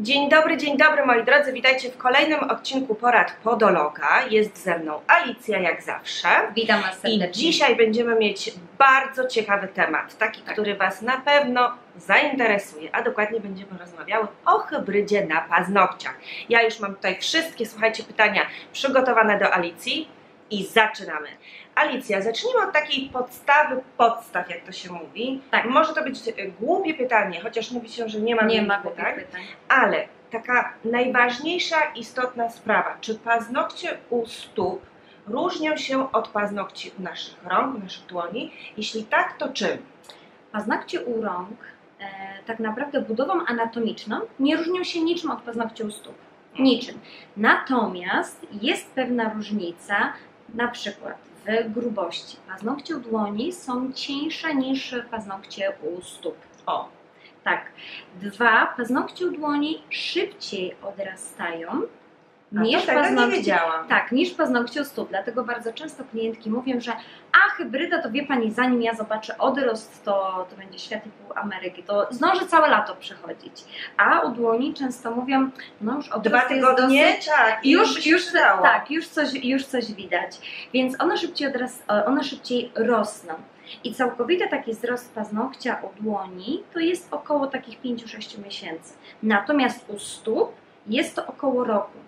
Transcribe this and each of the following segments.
Dzień dobry, dzień dobry moi drodzy, witajcie w kolejnym odcinku Porad Podologa. Jest ze mną Alicja jak zawsze. Witam Was serdecznie. I dzisiaj będziemy mieć bardzo ciekawy temat, taki, Tak. który Was na pewno zainteresuje, a dokładnie będziemy rozmawiały o hybrydzie na paznokciach. Ja już mam tutaj wszystkie, słuchajcie, pytania przygotowane do Alicji i zaczynamy. Alicja, zacznijmy od takiej podstawy podstaw, jak to się mówi. Tak. Może to być e, głupie pytanie, chociaż mówi się, że nie ma Nie ma pytań. pytań. Ale taka najważniejsza, istotna sprawa, czy paznokcie u stóp różnią się od paznokci u naszych rąk, naszych dłoni? Jeśli tak, to czym? Paznokcie u rąk e, tak naprawdę budową anatomiczną nie różnią się niczym od paznokci u stóp. Niczym. Natomiast jest pewna różnica, na przykład grubości. Paznokcie u dłoni są cieńsze niż paznokcie u stóp. O, Tak. Dwa, paznokcie u dłoni szybciej odrastają niż paznokcie. Tak, niż paznokcie u stóp. Dlatego bardzo często klientki mówią, że a hybryda to wie pani, zanim ja zobaczę odrost, to, to będzie świat i pół Ameryki. To zdąży całe lato przechodzić. A u dłoni często mówią, no już odrost Dwa tygodnie? dosyć. Tak, już, już, przydało. tak, już coś, już coś widać. Więc one szybciej, odras, one szybciej rosną. I całkowity taki wzrost paznokcia u dłoni to jest około takich 5-6 miesięcy. Natomiast u stóp jest to około roku.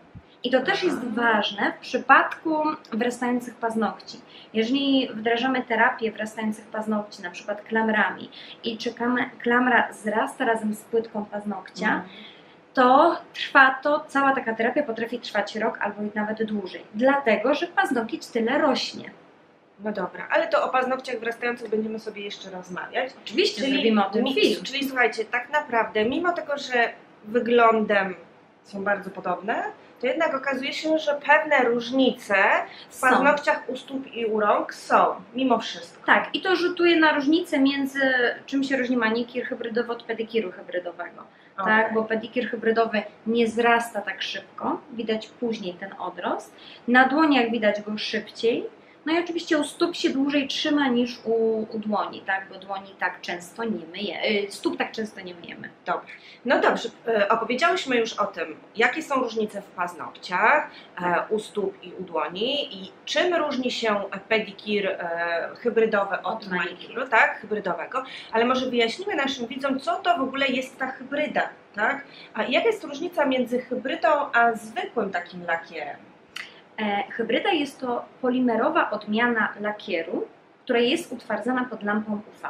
I to też jest ważne w przypadku wyrastających paznokci. Jeżeli wdrażamy terapię wyrastających paznokci, na przykład klamrami, i czekamy, klamra wzrasta razem z płytką paznokcia, Mhm. to trwa to, cała taka terapia potrafi trwać rok albo nawet dłużej. Dlatego, że paznokieć tyle rośnie. No dobra, ale to o paznokciach wyrastających będziemy sobie jeszcze rozmawiać. Oczywiście zrobimy o tym mi- film. Czyli słuchajcie, tak naprawdę, mimo tego, że wyglądem są bardzo podobne, to jednak okazuje się, że pewne różnice w Są. paznokciach u stóp i u rąk są, mimo wszystko. Tak, i to rzutuje na różnicę między czym się różni manikir hybrydowy od pedikiru hybrydowego. Tak, Okej. bo pedikir hybrydowy nie zrasta tak szybko, widać później ten odrost. Na dłoniach widać go szybciej. No i oczywiście u stóp się dłużej trzyma niż u, u dłoni, tak, bo dłoni tak często nie myje, y, stóp tak często nie myjemy. No dobrze, e, opowiedziałyśmy już o tym, jakie są różnice w paznokciach, e, u stóp i u dłoni i czym różni się pedikir e, hybrydowy od, Od manikiru, tak, hybrydowego, ale może wyjaśnimy naszym widzom, co to w ogóle jest ta hybryda, tak? A jaka jest różnica między hybrydą a zwykłym takim lakierem? E, hybryda jest to polimerowa odmiana lakieru, która jest utwardzana pod lampą UV.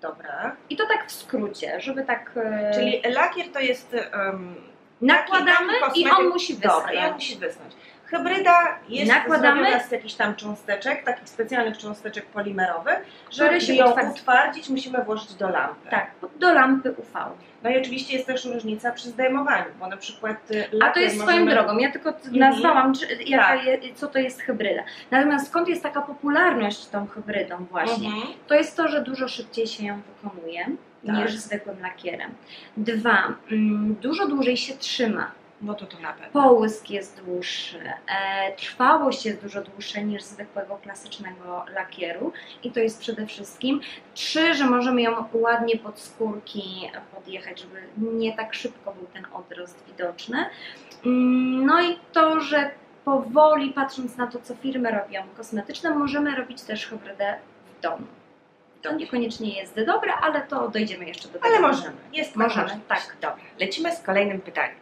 Dobra. I to tak w skrócie, żeby tak. e, Czyli lakier to jest um, nakładamy i on musi Dobra, wysnąć. i on musi wysnąć. Hybryda jest Nakładamy- zrobiona z jakichś tam cząsteczek, takich specjalnych cząsteczek polimerowych, żeby się ją utwardzi- utwardzić, musimy włożyć do lampy. Tak, do lampy UV. No i oczywiście jest też różnica przy zdejmowaniu, bo na przykład y, A to jest swoją możemy... drogą. Ja tylko t- nazwałam, czy, Tak. je, co to jest hybryda. Natomiast skąd jest taka popularność tą hybrydą właśnie? Mhm. To jest to, że dużo szybciej się ją wykonuje Tak. niż zwykłym lakierem. Dwa, mm, dużo dłużej się trzyma. No to to na pewno. Połysk jest dłuższy, e, trwałość jest dużo dłuższa niż zwykłego klasycznego lakieru i to jest przede wszystkim. Trzy, że możemy ją ładnie pod skórki podjechać, żeby nie tak szybko był ten odrost widoczny. Mm, No i to, że powoli patrząc na to, co firmy robią kosmetyczne, możemy robić też hybrydę w domu. To niekoniecznie jest dobre, ale to dojdziemy jeszcze do tego. Ale możemy. Jest Możemy, możemy. tak. Dobra, lecimy z kolejnym pytaniem.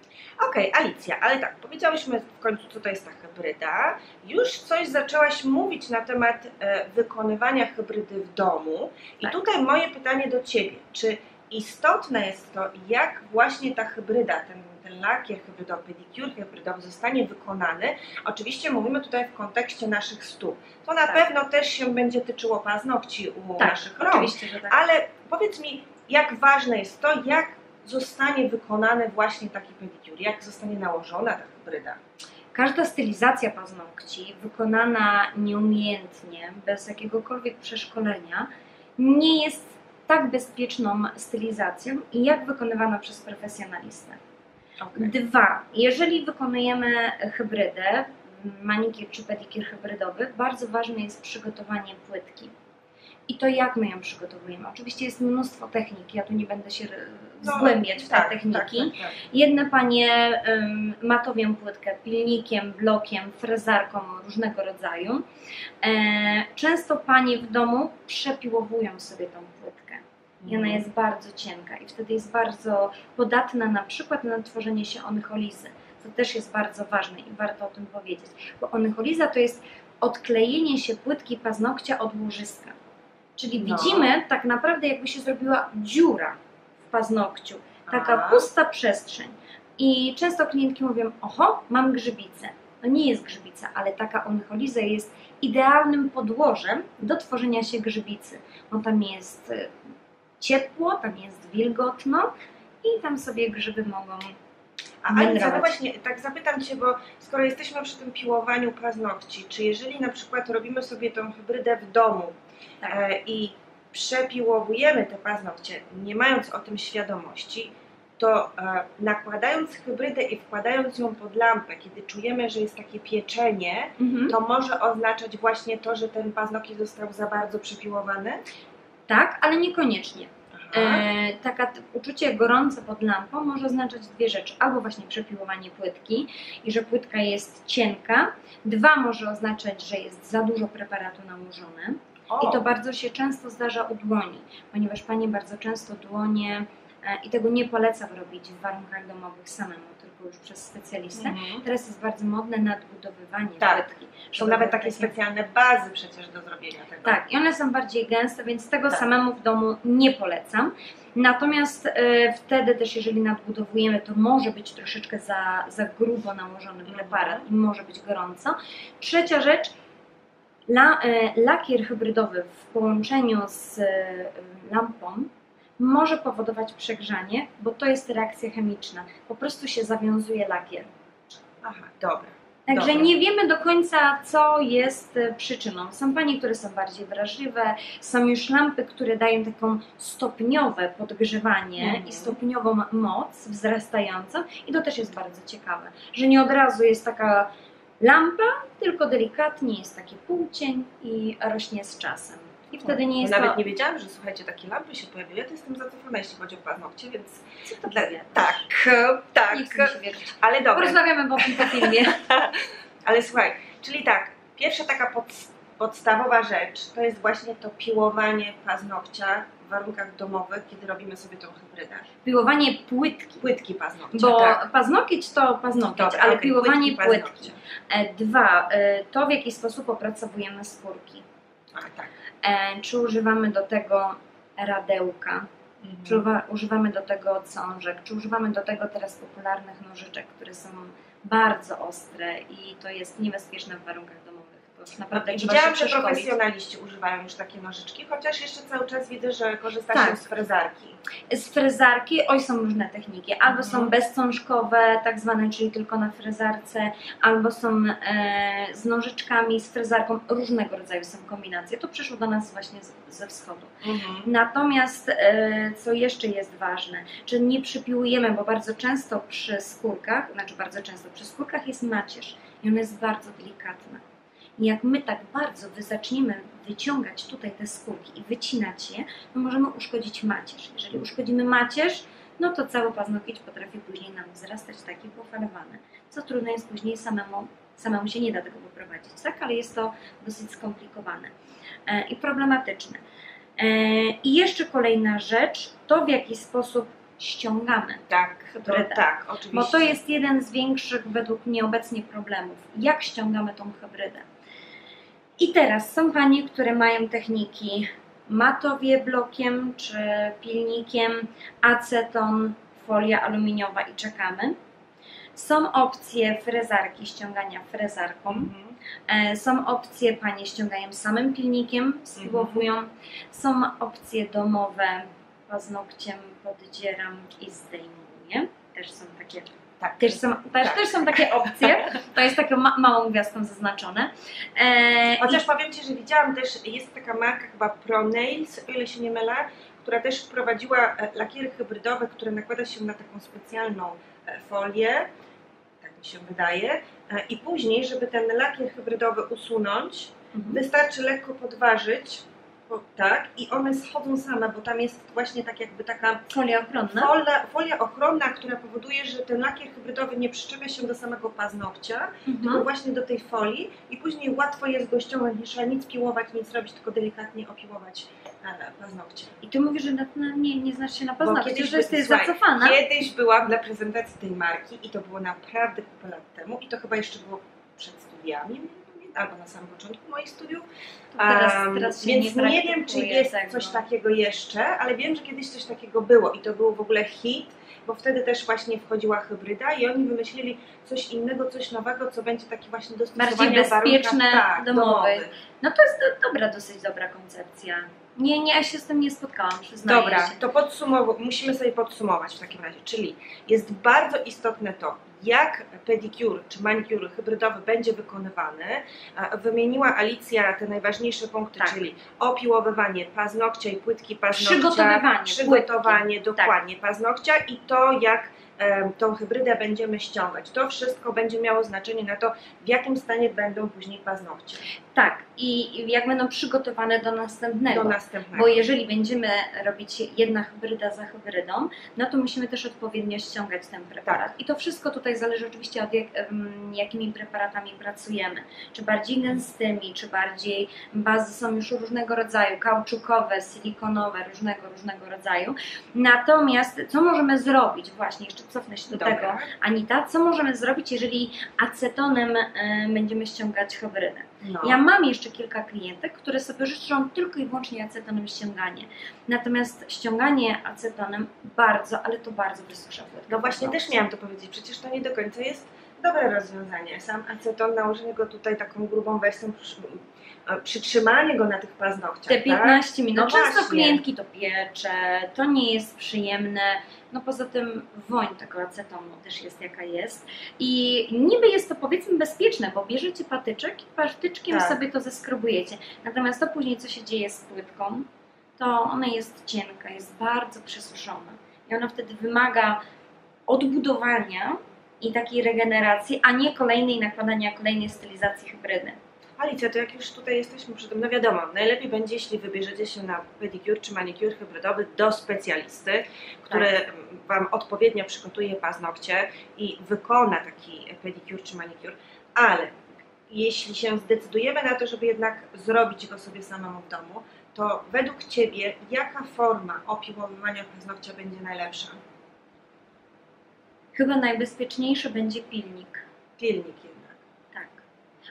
Okej, Alicja, ale tak, powiedziałyśmy w końcu, co to jest ta hybryda. Już coś zaczęłaś mówić na temat e, wykonywania hybrydy w domu. I Tak. tutaj moje pytanie do Ciebie. Czy istotne jest to, jak właśnie ta hybryda, ten, ten lakier hybrydowy, pedikur hybrydowy zostanie wykonany? Oczywiście mówimy tutaj w kontekście naszych stóp. To na Tak. pewno też się będzie tyczyło paznokci u Tak, naszych rąk. oczywiście, że tak. Ale powiedz mi, jak ważne jest to, jak zostanie wykonany właśnie taki pedikur, jak zostanie nałożona ta hybryda. Każda stylizacja paznokci wykonana nieumiejętnie, bez jakiegokolwiek przeszkolenia, nie jest tak bezpieczną stylizacją, jak wykonywana przez profesjonalistę. Okay. Dwa, jeżeli wykonujemy hybrydę, manikir czy pedikir hybrydowy, bardzo ważne jest przygotowanie płytki. I to jak my ją przygotowujemy? Oczywiście jest mnóstwo technik, ja tu nie będę się No, zgłębiać w te tak, techniki. Tak, tak, tak. Jedne panie ym, matowią płytkę pilnikiem, blokiem, frezarką różnego rodzaju. E, często panie w domu przepiłowują sobie tą płytkę. I ona jest bardzo cienka i wtedy jest bardzo podatna na przykład na tworzenie się onycholizy. To też jest bardzo ważne i warto o tym powiedzieć, bo onycholiza to jest odklejenie się płytki paznokcia od łożyska. Czyli No. widzimy tak naprawdę jakby się zrobiła dziura w paznokciu, taka Aha. pusta przestrzeń. I często klientki mówią, oho, mam grzybicę. No nie jest grzybica, ale taka onycholiza jest idealnym podłożem do tworzenia się grzybicy, bo tam jest y, ciepło, tam jest wilgotno i tam sobie grzyby mogą A Alicja, no właśnie, tak zapytam Cię, bo skoro jesteśmy przy tym piłowaniu paznokci, czy jeżeli na przykład robimy sobie tą hybrydę w domu i przepiłowujemy te paznokcie, nie mając o tym świadomości, to e, nakładając hybrydę i wkładając ją pod lampę, kiedy czujemy, że jest takie pieczenie, Mhm. to może oznaczać właśnie to, że ten paznokieć został za bardzo przepiłowany? Tak, ale niekoniecznie. E, taka uczucie gorące pod lampą może oznaczać dwie rzeczy. Albo właśnie przepiłowanie płytki i że płytka jest cienka. Dwa może oznaczać, że jest za dużo preparatu nałożone. I to bardzo się często zdarza u dłoni, ponieważ panie bardzo często dłonie e, i tego nie polecam robić w warunkach domowych samemu, tylko już przez specjalistę. Mhm. Teraz jest bardzo modne nadbudowywanie Tak. płytki. Są nawet takie specjalne bazy przecież do zrobienia tego. tak, i one są bardziej gęste, więc tego Tak. samemu w domu nie polecam. Natomiast e, wtedy też, jeżeli nadbudowujemy, to może być troszeczkę za, za grubo nałożony Mhm. preparat i może być gorąco. Trzecia rzecz, la, e, lakier hybrydowy w połączeniu z e, lampą może powodować przegrzanie, bo to jest reakcja chemiczna. Po prostu się zawiązuje lakier. Aha, dobra. Także Dobra. nie wiemy do końca, co jest e, przyczyną. Są panie, które są bardziej wrażliwe, są już lampy, które dają taką stopniowe podgrzewanie Mhm. i stopniową moc wzrastającą i to też jest bardzo ciekawe, że nie od razu jest taka lampa, tylko delikatnie jest taki półcień i rośnie z czasem. I wtedy nie jest Nawet to... nie wiedziałam, że słuchajcie, takie lampy się pojawiły. Ja to jestem zacofana, jeśli chodzi o paznokcie, więc Co to dla... tak, tak. Nie chcę mi się wierzyć. Ale dobra. Porozmawiamy po filmie. Ale słuchaj, czyli tak, pierwsza taka pod, podstawowa rzecz to jest właśnie to piłowanie paznokcia warunkach domowych, kiedy robimy sobie tą hybrydę. Piłowanie płytki. Płytki paznokcia, Bo tak. paznokieć to paznokieć, Dobra, ale okej, piłowanie płytki. paznokcia. E, Dwa, e, to w jaki sposób opracowujemy skórki. A, tak. E, Czy używamy do tego radełka, czy Mhm. uwa- używamy do tego cążek, czy używamy do tego teraz popularnych nożyczek, które są bardzo ostre i to jest niebezpieczne w warunkach naprawdę trzeba się Widziałam, że profesjonaliści używają już takie nożyczki, chociaż jeszcze cały czas widzę, że korzysta Tak. się z frezarki. Z frezarki, oj są różne techniki, albo Mhm. są bezcążkowe, tak zwane, czyli tylko na frezarce, albo są e, z nożyczkami, z frezarką, różnego rodzaju są kombinacje. To przyszło do nas właśnie z, ze wschodu. Natomiast e, co jeszcze jest ważne, czy nie przypiłujemy, bo bardzo często przy skórkach, znaczy bardzo często przy skórkach jest macierz i ona jest bardzo delikatna. I jak my tak bardzo zaczniemy wyciągać tutaj te skórki i wycinać je, to możemy uszkodzić macierz. Jeżeli uszkodzimy macierz, no to cały paznokieć potrafi później nam wzrastać taki pofalowany, co trudno jest później samemu, samemu się nie da tego poprowadzić, tak? Ale jest to dosyć skomplikowane e, i problematyczne. E, I jeszcze kolejna rzecz, to w jaki sposób ściągamy. Tak, to, Hybrydę. tak, oczywiście. Bo to jest jeden z większych według mnie obecnie problemów. Jak ściągamy tą hybrydę? I teraz są panie, które mają techniki matowie blokiem czy pilnikiem, aceton, folia aluminiowa i czekamy. Są opcje frezarki, ściągania frezarką. Mhm. E, Są opcje, panie ściągają samym pilnikiem, spływują. Są opcje domowe, paznokciem podzieram i zdejmuję. Też są takie, Tak. też są, też, Tak. też są takie opcje. To jest taką ma małą gwiazdką zaznaczone. E, Chociaż powiem Ci, że widziałam też, jest taka marka chyba ProNails, o ile się nie mylę, która też wprowadziła e, lakiery hybrydowe, które nakłada się na taką specjalną e, folię, tak mi się wydaje, e, i później, żeby ten lakier hybrydowy usunąć, i, mhm. wystarczy lekko podważyć po, tak, i one schodzą same, bo tam jest właśnie tak jakby taka Folia ochronna. folia, folia ochronna, która powoduje, że ten lakier hybrydowy nie przyczepia się do samego paznokcia, tylko Mhm. właśnie do tej folii i później łatwo jest go ściągnąć, nie trzeba nic piłować, nic robić, tylko delikatnie opiłować e, paznokcie. I ty mówisz, że na, na, nie, nie znasz się na kiedyś że jesteś słuchaj, zacofana. Kiedyś byłam na prezentacji tej marki i to było naprawdę kupę lat temu i to chyba jeszcze było przed studiami, albo na samym początku moich studiów. Teraz, teraz Więc nie, nie, wiem, czy jest tego. coś takiego jeszcze, ale wiem, że kiedyś coś takiego było i to był w ogóle hit, bo wtedy też właśnie wchodziła hybryda i oni wymyślili coś innego, coś nowego, co będzie taki właśnie dostosowanie Bardziej bezpieczne, tak, domowych. domowych. No to jest do, dobra, dosyć dobra koncepcja. Nie, nie, ja się z tym nie spotkałam, przyznaję Dobra, się. to podsumow- musimy sobie podsumować w takim razie, czyli jest bardzo istotne to, jak pedicure czy manicure hybrydowy będzie wykonywany. Wymieniła Alicja te najważniejsze punkty, Tak. czyli opiłowywanie paznokcia i płytki paznokcia, Przygotowywanie przygotowanie płytki. Tak. dokładnie paznokcia i to, jak tą hybrydę będziemy ściągać. To wszystko będzie miało znaczenie na to, w jakim stanie będą później paznokcie Tak, i jak będą przygotowane do następnego. do następnego. Bo jeżeli będziemy robić jedna hybryda za hybrydą, no to musimy też odpowiednio ściągać ten preparat. Tak. I to wszystko tutaj zależy oczywiście od jak, jakimi preparatami pracujemy. Czy bardziej gęstymi, czy bardziej bazy są już różnego rodzaju, kauczukowe, silikonowe, różnego, różnego rodzaju. Natomiast co możemy zrobić, właśnie jeszcze cofnę się do Dobra. tego, Anita, co możemy zrobić, jeżeli acetonem e, będziemy ściągać hybrydę? No. Ja mam jeszcze kilka klientek, które sobie życzą tylko i wyłącznie acetonem ściąganie. Natomiast ściąganie acetonem bardzo, ale to bardzo płytkę. No właśnie też miałam to powiedzieć, przecież to nie do końca jest dobre rozwiązanie. Sam aceton, nałożenie go tutaj taką grubą wersją, przytrzymanie go na tych paznokciach, Te tak? 15 minut. No Często właśnie. klientki to piecze, to nie jest przyjemne. No poza tym woń tego acetonu też jest jaka jest. I niby jest to powiedzmy bezpieczne, bo bierzecie patyczek i patyczkiem Tak. sobie to zeskrobujecie. Natomiast to później co się dzieje z płytką, to ona jest cienka, jest bardzo przesuszona. I ona wtedy wymaga odbudowania i takiej regeneracji, a nie kolejnej nakładania kolejnej stylizacji hybrydy. Alicja, to jak już tutaj jesteśmy przy tym, no wiadomo, najlepiej będzie, jeśli wybierzecie się na pedicure czy manicure hybrydowy do specjalisty, który Tak. Wam odpowiednio przygotuje paznokcie i wykona taki pedicure czy manicure, ale jeśli się zdecydujemy na to, żeby jednak zrobić go sobie samemu w domu, to według Ciebie jaka forma opiłowywania paznokcia będzie najlepsza? Chyba najbezpieczniejszy będzie pilnik. Pilnik jednak.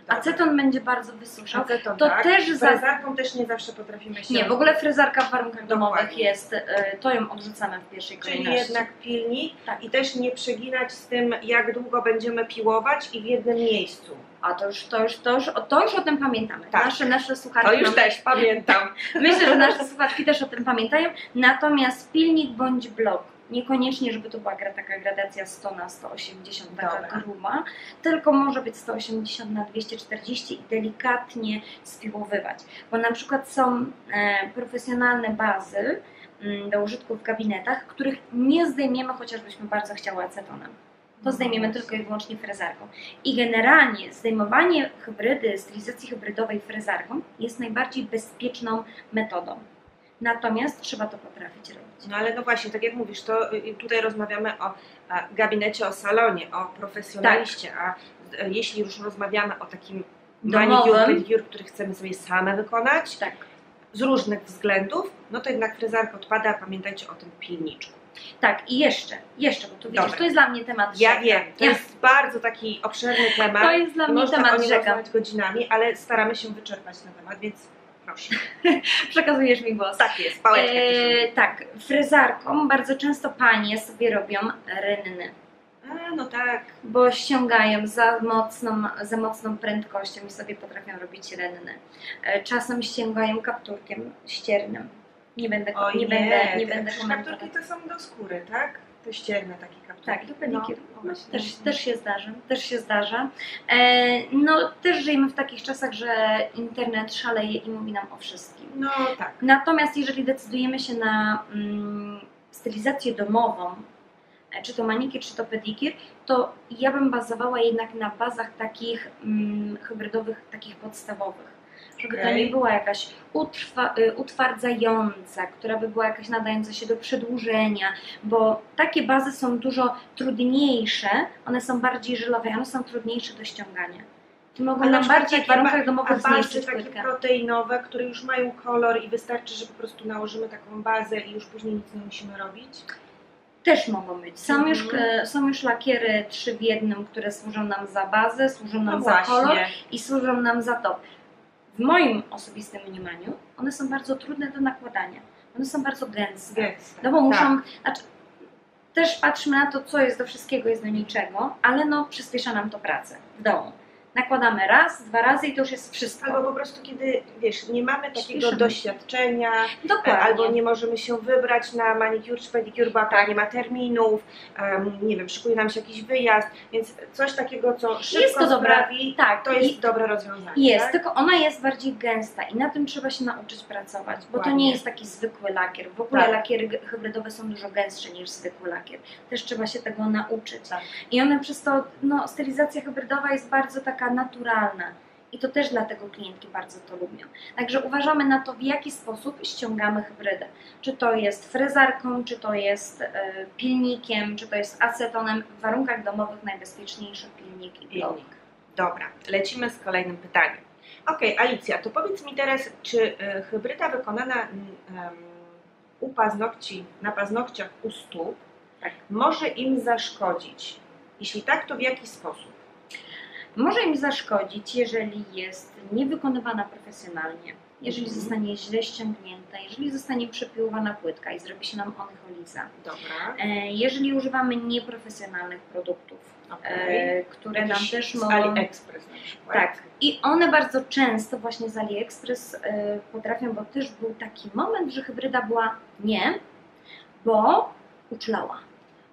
Aceton będzie bardzo wysuszał. Aceton, To tak. też za... Frezarką też nie zawsze potrafimy się... Nie, w ogóle fryzarka w warunkach domowych Dokładnie. jest, e, to ją odrzucamy w pierwszej Czyli kolejności. jednak pilnik Tak. i też nie przeginać z tym, jak długo będziemy piłować i w jednym miejscu. A to już, to już, to już, to już o tym pamiętamy. Tak. Nasze, nasze słuchaczki, To już nam- też pamiętam. myślę, że nasze słuchaczki też o tym pamiętają. Natomiast pilnik bądź blok, niekoniecznie, żeby to była gra- taka gradacja 100 na 180, taka Dobra. gruba, tylko może być 180 na 240 i delikatnie spiłowywać. Bo na przykład są e, profesjonalne bazy mm, do użytku w gabinetach, których nie zdejmiemy, chociażbyśmy bardzo chciały acetonem. To zdejmiemy tylko i wyłącznie frezarką. I generalnie zdejmowanie hybrydy, stylizacji hybrydowej frezarką jest najbardziej bezpieczną metodą. Natomiast trzeba to potrafić robić. No ale no właśnie, tak jak mówisz, to y, tutaj rozmawiamy o a, gabinecie, o salonie, o profesjonaliście, a y, jeśli już rozmawiamy o takim Domowym. manicure, pedicure, który chcemy sobie same wykonać, Tak. z różnych względów, no to jednak frezarka odpada, pamiętajcie o tym pilniczku. Tak, i jeszcze, jeszcze, bo tu widzisz, to jest dla mnie temat Ja rzeka. wiem, to Ja- jest bardzo taki obszerny temat. to jest dla mnie Można temat rzeka. godzinami, ale staramy się wyczerpać ten temat, więc proszę. Przekazujesz mi głos. Tak jest, pałeczka E, tak, frezarką bardzo często panie sobie robią rynny, A, no tak. bo ściągają za mocną, za mocną prędkością i sobie potrafią robić rynny. E, czasem ściągają kapturkiem ściernym. Nie będę, O nie nie, będę, nie te będę komentować. kapturki to są do skóry, tak? Te ścierne takie kapturki. Tak, do pedikier. No, No, też, też się zdarza, też się zdarza. E, no też żyjemy w takich czasach, że internet szaleje i mówi nam o wszystkim. No tak. Natomiast jeżeli decydujemy się na mm, stylizację domową, e, czy to manikir, czy to pedikir, to ja bym bazowała jednak na bazach takich mm, hybrydowych, takich podstawowych. Żeby to Okej. nie była jakaś utrwa, y, utwardzająca, która by była jakaś nadająca się do przedłużenia, bo takie bazy są dużo trudniejsze, one są bardziej żelowe, one są trudniejsze do ściągania. I mogą nam bardziej w warunkach domowych zniszczyć takie płytkę. proteinowe, które już mają kolor i wystarczy, że po prostu nałożymy taką bazę i już później nic nie musimy robić? Też mogą być. Są, Mhm. już, e, są już lakiery trzy w jednym, które służą nam za bazę, służą nam No za kolor właśnie. i służą nam za top. W moim osobistym mniemaniu one są bardzo trudne do nakładania. One są bardzo gęste. Gęste. No bo muszą, Tak. znaczy, też patrzmy na to, co jest do wszystkiego, jest do niczego, ale no przyspiesza nam to pracę w domu. Nakładamy raz, dwa razy i to już jest wszystko. Albo po prostu kiedy, wiesz, nie mamy takiego Śpieszymy. doświadczenia, e, Dokładnie. albo nie możemy się wybrać na manicure czy pedicure, bo akurat nie ma terminów, em, nie wiem, szykuje nam się jakiś wyjazd, więc coś takiego, co szybko Jest to dobre. sprawi, tak, to jest dobre rozwiązanie. Jest, tak? tylko ona jest bardziej gęsta i na tym trzeba się nauczyć pracować, bo to nie jest taki zwykły lakier. W ogóle Tak. lakiery hybrydowe są dużo gęstsze niż zwykły lakier. Też trzeba się tego nauczyć. Tak. I one przez to, no, stylizacja hybrydowa jest bardzo taka naturalna. I to też dlatego klientki bardzo to lubią. Także uważamy na to, w jaki sposób ściągamy hybrydę. Czy to jest frezarką, czy to jest e, pilnikiem, czy to jest acetonem. W warunkach domowych najbezpieczniejszy pilnik i. Pilnik. Dobra, lecimy z kolejnym pytaniem. Okej, Alicja, to powiedz mi teraz, czy y, hybryda wykonana u paznokci, na paznokciach u stóp Tak. może im zaszkodzić? Jeśli tak, to w jaki sposób? Może im zaszkodzić, jeżeli jest niewykonywana profesjonalnie, jeżeli Mhm. zostanie źle ściągnięta, jeżeli zostanie przepiłowana płytka i zrobi się nam onycholiza. Dobra, E, Jeżeli używamy nieprofesjonalnych produktów, okej. e, które nam Jakiś też z mogą... AliExpress na przykład. Tak. I one bardzo często właśnie z AliExpress e, potrafią, bo też był taki moment, że hybryda była nie, bo uczulała.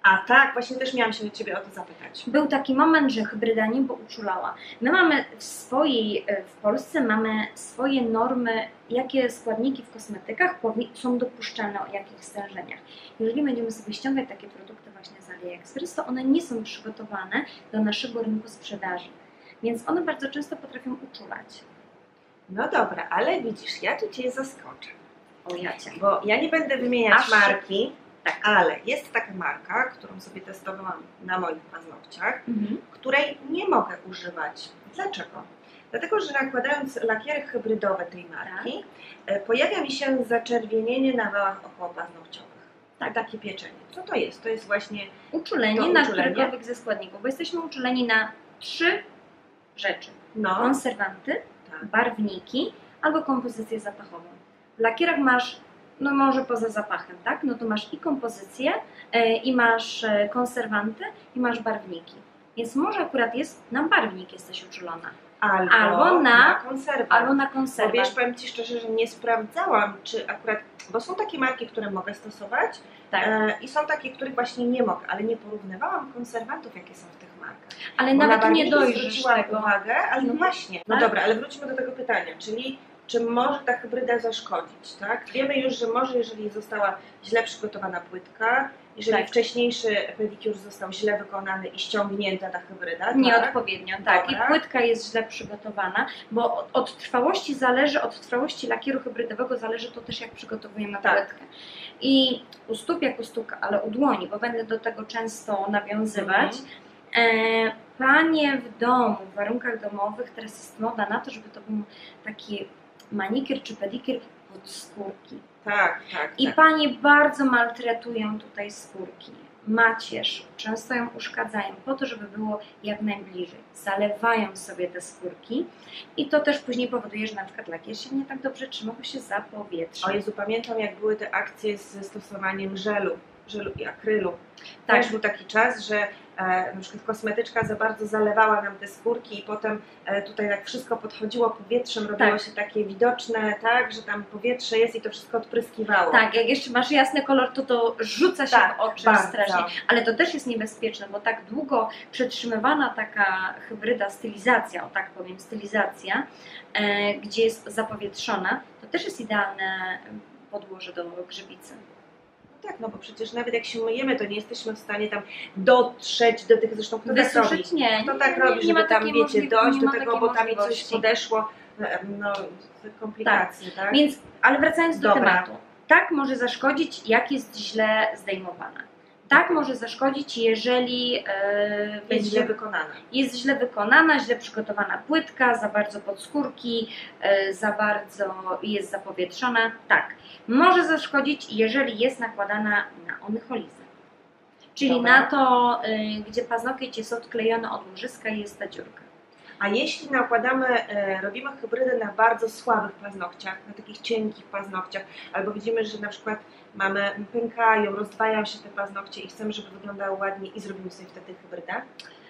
A tak, właśnie też miałam się Ciebie o to zapytać. Był taki moment, że hybryda nie, bo uczulała. My mamy w swojej, e, w Polsce mamy swoje normy, jakie składniki w kosmetykach są dopuszczalne, o jakich stężeniach. Jeżeli będziemy sobie ściągać takie produkty właśnie z AliExpress, to one nie są przygotowane do naszego rynku sprzedaży. Więc one bardzo często potrafią uczulać. No dobra, ale widzisz, ja tu Cię zaskoczę. O jacie. Bo ja nie będę wymieniać Aż- marki. Ale jest taka marka, którą sobie testowałam na moich paznokciach, Mhm. której nie mogę używać. Dlaczego? Dlatego, że nakładając lakiery hybrydowe tej marki, e, pojawia mi się zaczerwienienie na wałach okołopaznokciowych. Tak, takie pieczenie. Co to jest? To jest właśnie Uczulenie To na uczulenie? którykolwiek ze składników, bo jesteśmy uczuleni na trzy rzeczy. no, Konserwanty, tak. barwniki albo kompozycję zapachową. W lakierach masz, no może poza zapachem, tak? No to masz i kompozycję, e, i masz e, konserwanty, i masz barwniki. Więc może akurat jest na barwnik jesteś uczulona, albo, albo na- konserwant. albo na Bo konserwant. wiesz, powiem Ci szczerze, że nie sprawdzałam, czy akurat, bo są takie marki, które mogę stosować tak. e, i są takie, których właśnie nie mogę, ale nie porównywałam konserwantów, jakie są w tych markach. Ale Bo na nawet nie barwniki dojrzysz zwróciłam tego. uwagę, ale no właśnie. No dobra, ale wróćmy do tego pytania, czyli czy może ta hybryda zaszkodzić, tak? Wiemy już, że może, jeżeli została źle przygotowana płytka, jeżeli Tak. wcześniejszy pedicure został źle wykonany i ściągnięta ta hybryda, tak? Nieodpowiednio, tak. Dobra. I płytka jest źle przygotowana, bo od, od trwałości zależy, od trwałości lakieru hybrydowego zależy to też jak przygotowujemy Tak. płytkę. I u stóp jak u stóp, ale u dłoni, bo będę do tego często nawiązywać. Mhm. E, panie w domu, w warunkach domowych, teraz jest moda na to, żeby to był taki manikier czy pedikier pod skórki. Tak, tak, I tak. panie bardzo maltretują tutaj skórki. Macierz, często ją uszkadzają po to, żeby było jak najbliżej. Zalewają sobie te skórki i to też później powoduje, że na przykład lakier się nie tak dobrze trzyma, bo się zapowietrzy. O Jezu, pamiętam jak były te akcje ze stosowaniem żelu, żelu i akrylu. Tak. Też był taki czas, że na przykład kosmetyczka za bardzo zalewała nam te skórki i potem e, tutaj jak wszystko podchodziło powietrzem, robiło Tak. się takie widoczne, tak, że tam powietrze jest i to wszystko odpryskiwało. Tak, jak jeszcze masz jasny kolor, to to rzuca się Tak, w oczy bardzo. strasznie. Ale to też jest niebezpieczne, bo tak długo przetrzymywana taka hybryda, stylizacja, o tak powiem, stylizacja, e, gdzie jest zapowietrzona, to też jest idealne podłoże do grzybicy. Tak, no bo przecież nawet jak się myjemy, to nie jesteśmy w stanie tam dotrzeć do tych, zresztą kto tak robi? Wysuszyć nie. Kto tak nie, robi, nie żeby tam, wiecie, dojść do tego, bo tam mi coś podeszło. no, komplikacje, tak? Więc, ale wracając do Dobra. tematu. Tak może zaszkodzić, jak jest źle zdejmowana. Tak może zaszkodzić, jeżeli e, Jest źle wykonana. jest źle wykonana, źle przygotowana płytka, za bardzo podskórki, e, za bardzo jest zapowietrzona. Tak, może zaszkodzić, jeżeli jest nakładana na onycholizę. Czyli Dobra. na to, e, gdzie paznokieć jest odklejony od łożyska jest ta dziurka. A jeśli nakładamy, robimy hybrydę na bardzo słabych paznokciach, na takich cienkich paznokciach, albo widzimy, że na przykład mamy, pękają, rozdwajają się te paznokcie i chcemy, żeby wyglądały ładnie i zrobimy sobie wtedy hybrydę,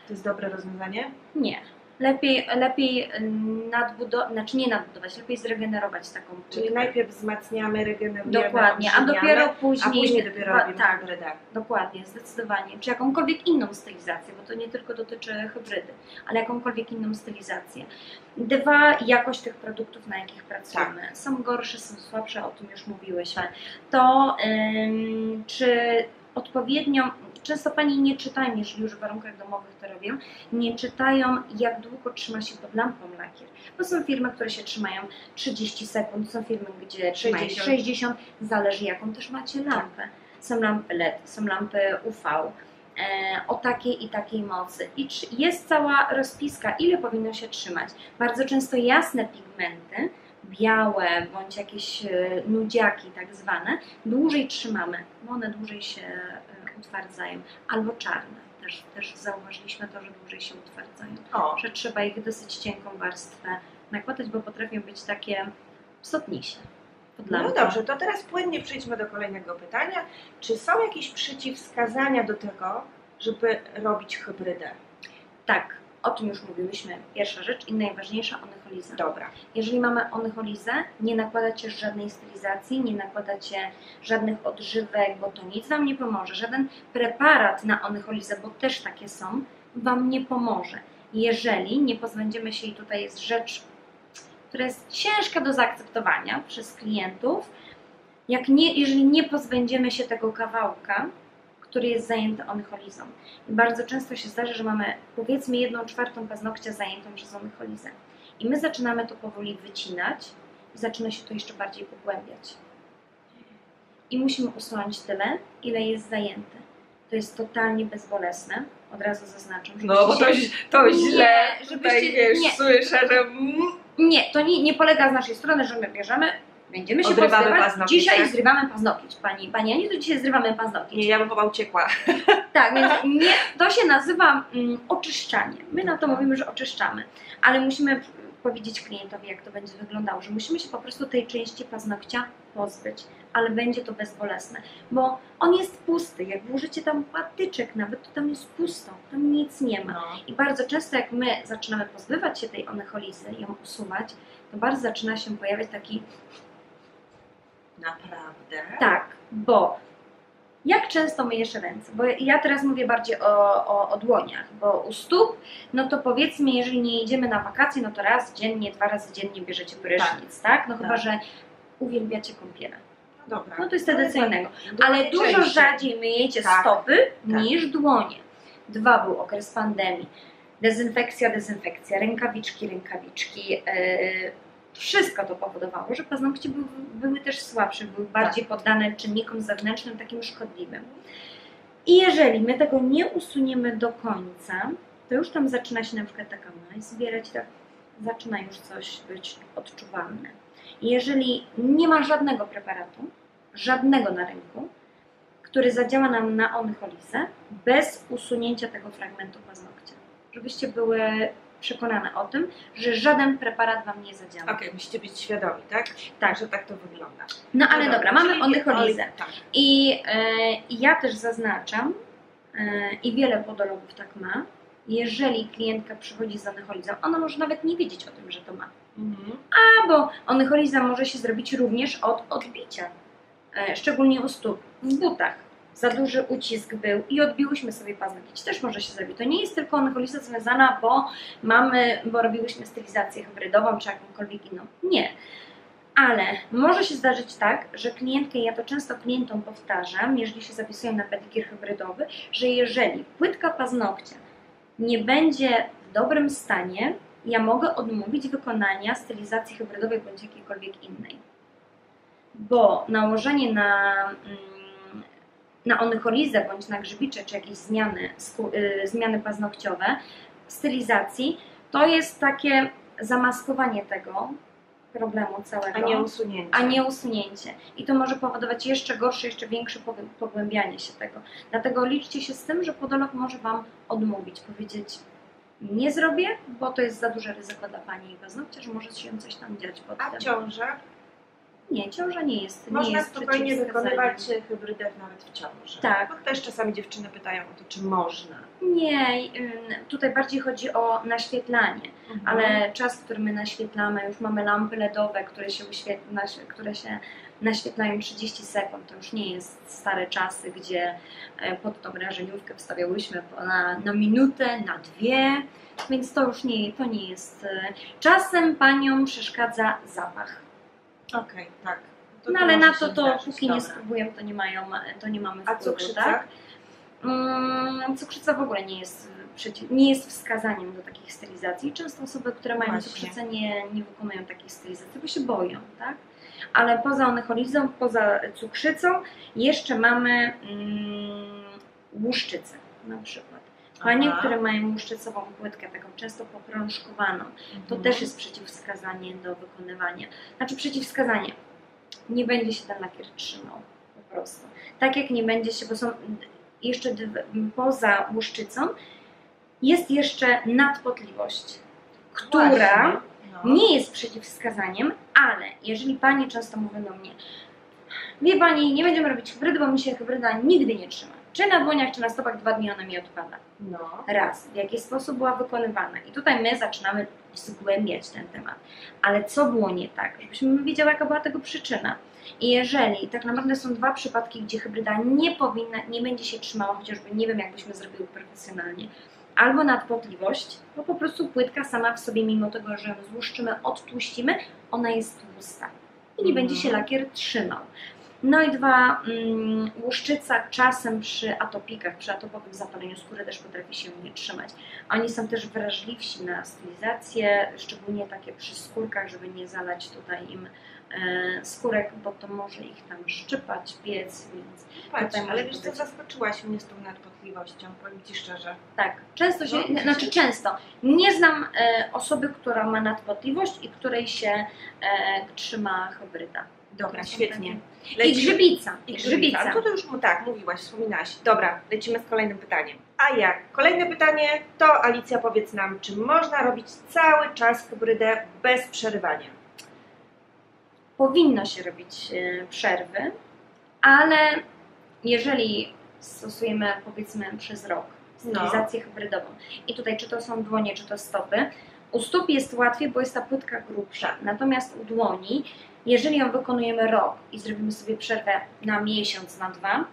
to jest dobre rozwiązanie? Nie. Lepiej, lepiej nadbudować, znaczy nie nadbudować, lepiej zregenerować taką płytkę. Czyli najpierw wzmacniamy, regenerujemy, Dokładnie, a dopiero a później... później dopiero robimy tak, hybrydę. Dokładnie, zdecydowanie. Czy jakąkolwiek inną stylizację, bo to nie tylko dotyczy hybrydy, ale jakąkolwiek inną stylizację. Dwa, jakość tych produktów, na jakich pracujemy. Tak. Są gorsze, są słabsze, o tym już mówiłyśmy. To ym, czy odpowiednio, często Pani nie czytają, jeżeli już w warunkach domowych to robią, nie czytają jak długo trzyma się pod lampą lakier. Bo są firmy, które się trzymają 30 sekund, są firmy, gdzie trzymają 60. 60, zależy jaką też macie lampę. Są lampy LED, są lampy UV e, o takiej i takiej mocy. I jest cała rozpiska, ile powinno się trzymać. Bardzo często jasne pigmenty, białe bądź jakieś e, nudziaki tak zwane, dłużej trzymamy, bo one dłużej się e, utwardzają. Albo czarne. Też, też zauważyliśmy to, że dłużej się utwardzają. O, Że trzeba ich dosyć cienką warstwę nakładać, bo potrafią być takie psotnisie. no dobrze, to teraz płynnie przejdźmy do kolejnego pytania. Czy są jakieś przeciwwskazania do tego, żeby robić hybrydę? Tak, o tym już mówiłyśmy. Pierwsza rzecz i najważniejsza onycholiza. Dobra. Jeżeli mamy onycholizę, nie nakładacie żadnej stylizacji, nie nakładacie żadnych odżywek, bo to nic Wam nie pomoże. Żaden preparat na onycholizę, bo też takie są, Wam nie pomoże. Jeżeli nie pozbędziemy się, i tutaj jest rzecz, która jest ciężka do zaakceptowania przez klientów, jak nie, jeżeli nie pozbędziemy się tego kawałka, który jest zajęty onycholizą. I bardzo często się zdarza, że mamy powiedzmy jedną czwartą paznokcia zajętą przez onycholizę. I my zaczynamy to powoli wycinać i zaczyna się to jeszcze bardziej pogłębiać. I musimy usunąć tyle, ile jest zajęte. To jest totalnie bezbolesne. Od razu zaznaczam, No bo to, to Nie, źle, żebyście- tutaj wiesz, nie. słyszę, że mm, Nie, to nie, nie polega z naszej strony, że my bierzemy, będziemy się Odrywamy pozbywać. paznokieć, Dzisiaj tak? zrywamy paznokieć. Pani, pani Aniu, to dzisiaj zrywamy paznokieć. nie, ja bym chyba uciekła. Tak, więc nie, to się nazywa mm, oczyszczanie. My na to mówimy, że oczyszczamy, ale musimy powiedzieć klientowi, jak to będzie wyglądało, że musimy się po prostu tej części paznokcia pozbyć, ale będzie to bezbolesne, bo on jest pusty. Jak włożycie tam patyczek nawet, to tam jest pusto, tam nic nie ma. No. I bardzo często jak my zaczynamy pozbywać się tej onycholizy, ją usuwać, to bardzo zaczyna się pojawiać taki Naprawdę? tak, bo jak często myjesz ręce? Bo ja teraz mówię bardziej o, o, o dłoniach, bo u stóp, no to powiedzmy, jeżeli nie jedziemy na wakacje, no to raz dziennie, dwa razy dziennie bierzecie prysznic, tak? No chyba, Tak. że uwielbiacie kąpiele. No dobra. No to jest innego. Dłonie Ale dużo częściej. rzadziej myjecie Tak, stopy tak. niż dłonie. Dwa był okres pandemii. Dezynfekcja, dezynfekcja, rękawiczki, rękawiczki. Yy, wszystko to powodowało, że paznokcie były, były też słabsze, były bardziej poddane czynnikom zewnętrznym, takim szkodliwym. I jeżeli my tego nie usuniemy do końca, to już tam zaczyna się na przykład taka maź zbierać, tak zaczyna już coś być odczuwalne. I jeżeli nie ma żadnego preparatu, żadnego na rynku, który zadziała nam na onycholizę bez usunięcia tego fragmentu paznokcia. Żebyście były przekonane o tym, że żaden preparat Wam nie zadziała. Okej, musicie być świadomi, tak? Tak. Że tak to wygląda. No ale No dobra, mamy oj, Tak. I e, ja też zaznaczam, e, i wiele podologów tak ma, jeżeli klientka przychodzi z onycholizą, ona może nawet nie wiedzieć o tym, że to ma. Mhm. A, bo onycholiza może się zrobić również od odbicia, e, szczególnie u stóp, w butach. Za duży ucisk był i odbiłyśmy sobie paznokieć, też może się zrobić. To nie jest tylko onycholiza związana, bo mamy, bo robiłyśmy stylizację hybrydową czy jakąkolwiek inną. Nie. Ale może się zdarzyć tak, że klientkę, ja to często klientom powtarzam, jeżeli się zapisują na pedikier hybrydowy, że jeżeli płytka paznokcia nie będzie w dobrym stanie, ja mogę odmówić wykonania stylizacji hybrydowej bądź jakiejkolwiek innej. Bo nałożenie na, mm, na onycholizę bądź na grzybicze czy jakieś zmiany, y, zmiany paznokciowe stylizacji to jest takie zamaskowanie tego problemu całego A nie usunięcie. a nie usunięcie. I to może powodować jeszcze gorsze, jeszcze większe pogł- pogłębianie się tego. Dlatego liczcie się z tym, że podolog może Wam odmówić, powiedzieć nie zrobię, bo to jest za duże ryzyko dla Pani i paznokcia, że może się coś tam dziać pod A tym. Nie, ciąża nie jest. nie Można jest spokojnie wykonywać hybrydę nawet w ciąży. Tak. Bo też czasami dziewczyny pytają o to, czy można. Nie, ym, tutaj bardziej chodzi o naświetlanie. Mhm. ale czas, który my naświetlamy, już mamy lampy LEDowe, które się, uświetla, które się naświetlają 30 sekund. To już nie jest stare czasy, gdzie e, pod tą wrażeniówkę wstawiałyśmy na, na minutę, na dwie, więc to już nie, to nie jest. e, Czasem paniom przeszkadza zapach. Okej, tak. To No ale na to, to zdarzyć, póki nie dobra. spróbują, to nie mają, to nie mamy A wpływu, cukrzyca? tak? Mm, cukrzyca w ogóle nie jest, przeciw, nie jest wskazaniem do takich stylizacji. Często osoby, które mają Właśnie. cukrzycę nie, nie wykonują takich stylizacji, bo się boją, tak? Ale poza onycholizą, poza cukrzycą jeszcze mamy mm, łuszczycę na przykład. Panie, Aha. które mają łuszczycową płytkę, taką często poprążkowaną, to Mhm. też jest przeciwwskazanie do wykonywania. Znaczy przeciwwskazanie. Nie będzie się ten lakier trzymał po prostu. Tak jak nie będzie się, bo są jeszcze poza łuszczycą jest jeszcze nadpotliwość, która. No. nie jest przeciwwskazaniem, ale jeżeli Panie często mówią do mnie, wie Pani, nie będziemy robić hybrydy, bo mi się hybryda nigdy nie trzyma. Czy na dłoniach, czy na stopach dwa dni ona mi odpada. No. Raz, w jaki sposób była wykonywana. I tutaj my zaczynamy zgłębiać ten temat. Ale co było nie tak? Żebyśmy wiedziały, jaka była tego przyczyna. I jeżeli tak naprawdę są dwa przypadki, gdzie hybryda nie powinna, nie będzie się trzymała, chociażby nie wiem, jakbyśmy zrobiły profesjonalnie, albo nadpotliwość, bo po prostu płytka sama w sobie, mimo tego, że ją złuszczymy, odtłuścimy, ona jest tłusta i nie Mhm. będzie się lakier trzymał. No i dwa, mm, łuszczyca czasem przy atopikach, przy atopowym zapaleniu skóry też potrafi się nie trzymać. Oni są też wrażliwsi na stylizację, szczególnie takie przy skórkach, żeby nie zalać tutaj im e, skórek, bo to może ich tam szczypać, piec, więc Patrz, ale wiesz co, zaskoczyłaś mnie z tą nadpotliwością, powiem Ci szczerze. tak, często się, No, znaczy często, nie znam e, osoby, która ma nadpotliwość i której się e, trzyma hybryda. Dobra, świetnie. takie- I grzybica, I grzybica. Ale to, to już mu tak, mówiłaś, wspominałaś. Dobra, lecimy z kolejnym pytaniem. A jak? Kolejne pytanie to Alicja powiedz nam, czy można robić cały czas hybrydę bez przerywania? powinno się robić e, przerwy, ale jeżeli stosujemy powiedzmy przez rok stylizację hybrydową i tutaj czy to są dłonie, czy to stopy, u stóp jest łatwiej, bo jest ta płytka grubsza, natomiast u dłoni, jeżeli ją wykonujemy rok i zrobimy sobie przerwę na miesiąc, na dwa,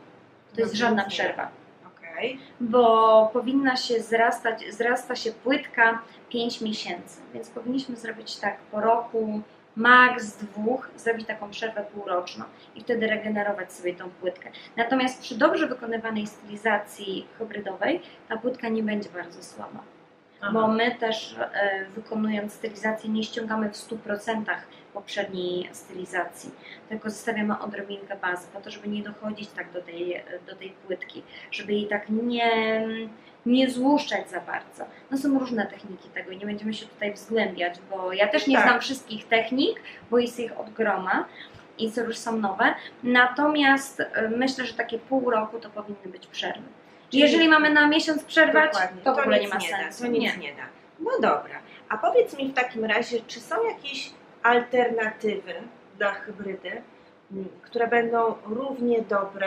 to jest No, żadna nie. przerwa, Okej. bo powinna się zrastać, zrasta się płytka 5 miesięcy, więc powinniśmy zrobić tak po roku, maks dwóch, zrobić taką przerwę półroczną i wtedy regenerować sobie tą płytkę. Natomiast przy dobrze wykonywanej stylizacji hybrydowej ta płytka nie będzie bardzo słaba, Aha. bo my też e, wykonując stylizację nie ściągamy w 100% poprzedniej stylizacji, tylko zostawiamy odrobinkę bazy po to, żeby nie dochodzić tak do tej, do tej płytki, żeby jej tak nie, nie złuszczać za bardzo. No są różne techniki tego i nie będziemy się tutaj wzgłębiać, bo ja też nie Tak. znam wszystkich technik, bo jest ich od groma i co już są nowe. Natomiast y, myślę, że takie pół roku to powinny być przerwy. Czyli- Jeżeli mamy na miesiąc przerwać, Dokładnie. to w ogóle nie ma Da, sensu. to nic nie. da. No dobra. A powiedz mi w takim razie, czy są jakieś alternatywy dla hybrydy, które będą równie dobre?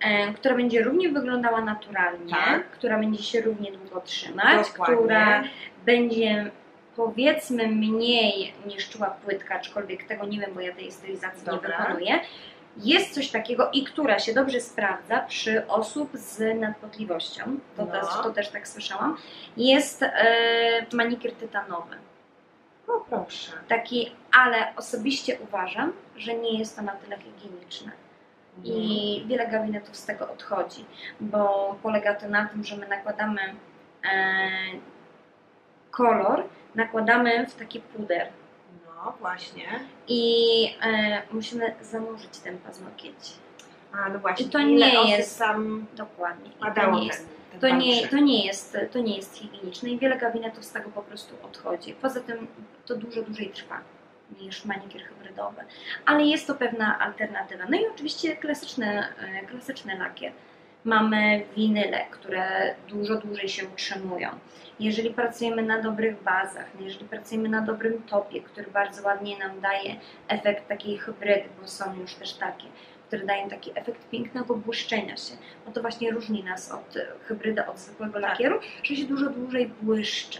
E, która będzie równie wyglądała naturalnie, Tak. która będzie się równie długo trzymać, Dokładnie. która będzie powiedzmy mniej niż czuła płytka, aczkolwiek tego nie wiem, bo ja tej stylizacji Dobra. nie wykonuję. Jest coś takiego i która się dobrze sprawdza przy osób z nadpotliwością, to, No. też, to też tak słyszałam, jest e, manikier tytanowy. O proszę. Taki, ale osobiście uważam, że nie jest to na tyle higieniczne. Mhm. I wiele gabinetów z tego odchodzi, bo polega to na tym, że my nakładamy e, kolor nakładamy w taki puder No właśnie. i e, musimy zanurzyć ten paznokieć. A no właśnie. I to nie jest- tam Dokładnie. I to nie jest ten To nie, to, nie jest, to nie jest higieniczne i wiele gabinetów z tego po prostu odchodzi. Poza tym to dużo dłużej trwa niż manikier hybrydowy, ale jest to pewna alternatywa. No i oczywiście klasyczny, e, klasyczny lakier. Mamy winyle, które dużo dłużej się utrzymują. Jeżeli pracujemy na dobrych bazach, jeżeli pracujemy na dobrym topie, który bardzo ładnie nam daje efekt takiej hybrydy, bo są już też takie, które dają taki efekt pięknego błyszczenia się, no to właśnie różni nas od e, hybrydy, od zwykłego Tak. lakieru, że się dużo dłużej błyszczy.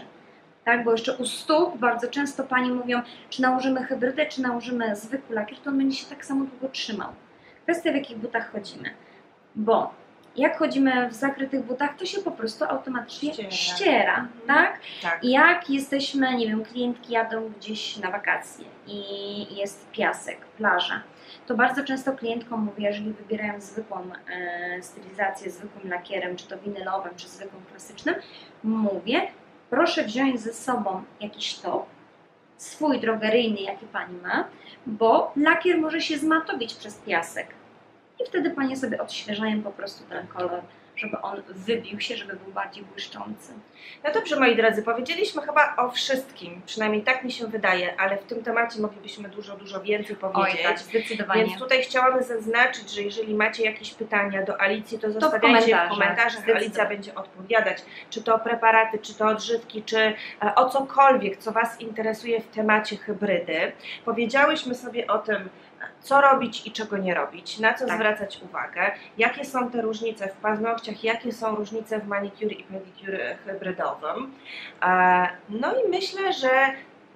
Tak, bo jeszcze u stóp bardzo często pani mówią, czy nałożymy hybrydę, czy nałożymy zwykły lakier, to on będzie się tak samo długo trzymał. Kwestia w jakich butach chodzimy. Bo jak chodzimy w zakrytych butach, to się po prostu automatycznie Ściera. ściera, Mhm. tak? Tak. Jak jesteśmy, nie wiem, klientki jadą gdzieś na wakacje i jest piasek, plaża, to bardzo często klientkom mówię, jeżeli wybierają zwykłą e, stylizację, zwykłym lakierem, czy to winylowym, czy zwykłym klasycznym, mówię, proszę wziąć ze sobą jakiś top, swój drogeryjny, jaki Pani ma, bo lakier może się zmatowić przez piasek. I wtedy Panie sobie odświeżają po prostu ten kolor, żeby on wybił się, żeby był bardziej błyszczący. No dobrze, moi drodzy, powiedzieliśmy chyba o wszystkim, przynajmniej tak mi się wydaje, ale w tym temacie moglibyśmy dużo, dużo więcej powiedzieć. Oj, tak, zdecydowanie. Więc tutaj chciałabym zaznaczyć, że jeżeli macie jakieś pytania do Alicji, to w zostawiajcie w komentarzach, komentarzach. Alicja będzie odpowiadać, czy to o preparaty, czy to odżywki, czy e, o cokolwiek, co Was interesuje w temacie hybrydy. Powiedziałyśmy sobie o tym, co robić i czego nie robić, na co Tak. zwracać uwagę, jakie są te różnice w paznokciach, jakie są różnice w manicure i pedicure hybrydowym. E, No i myślę, że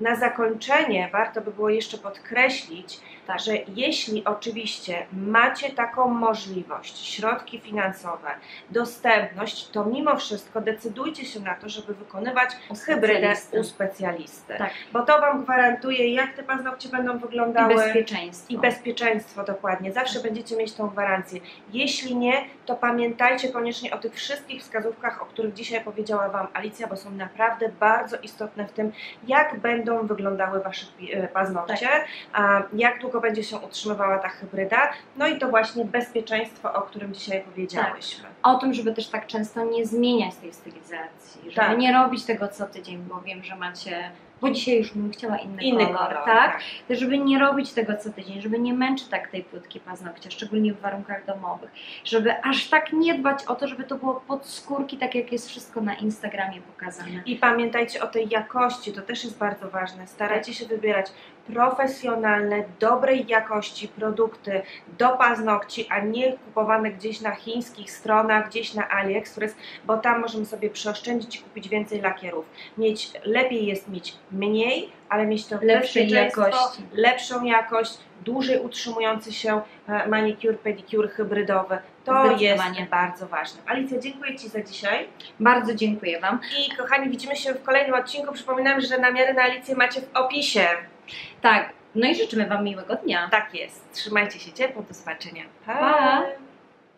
na zakończenie warto by było jeszcze podkreślić. Że jeśli oczywiście macie taką możliwość, środki finansowe, dostępność, to mimo wszystko decydujcie się na to, żeby wykonywać U hybrydę u specjalisty. Tak. Bo to Wam gwarantuje, jak te paznokcie będą I wyglądały. bezpieczeństwo. I bezpieczeństwo dokładnie. Zawsze będziecie mieć tą gwarancję. Jeśli nie, to pamiętajcie koniecznie o tych wszystkich wskazówkach, o których dzisiaj powiedziała Wam Alicja, bo są naprawdę bardzo istotne w tym, jak będą wyglądały Wasze e, paznokcie, a jak długo będzie się utrzymywała ta hybryda, no i to właśnie bezpieczeństwo, o którym dzisiaj powiedziałyśmy. O tym, żeby też tak często nie zmieniać tej stylizacji, żeby Tak. nie robić tego co tydzień, bo wiem, że macie, bo dzisiaj już bym chciała inny, Inny kolor, kolor, tak? Też żeby nie robić tego co tydzień, żeby nie męczyć tak tej płytki paznokcia, szczególnie w warunkach domowych, żeby aż tak nie dbać o to, żeby to było pod skórki, tak jak jest wszystko na Instagramie pokazane. I pamiętajcie o tej jakości, to też jest bardzo ważne. Starajcie się wybierać profesjonalne, dobrej jakości produkty do paznokci, a nie kupowane gdzieś na chińskich stronach, gdzieś na AliExpress, bo tam możemy sobie przeoszczędzić i kupić więcej lakierów. Mieć, lepiej jest mieć mniej, ale mieć to Lepszej jakości. lepszą jakość, dłużej utrzymujący się e, manicure, pedicure hybrydowy. To jest bardzo ważne. Alicja, dziękuję Ci za dzisiaj. Bardzo dziękuję Wam. I kochani, widzimy się w kolejnym odcinku. Przypominam, że namiary na Alicję macie w opisie. Tak, no i życzymy Wam miłego dnia. Tak jest. Trzymajcie się ciepło. Do zobaczenia. Pa.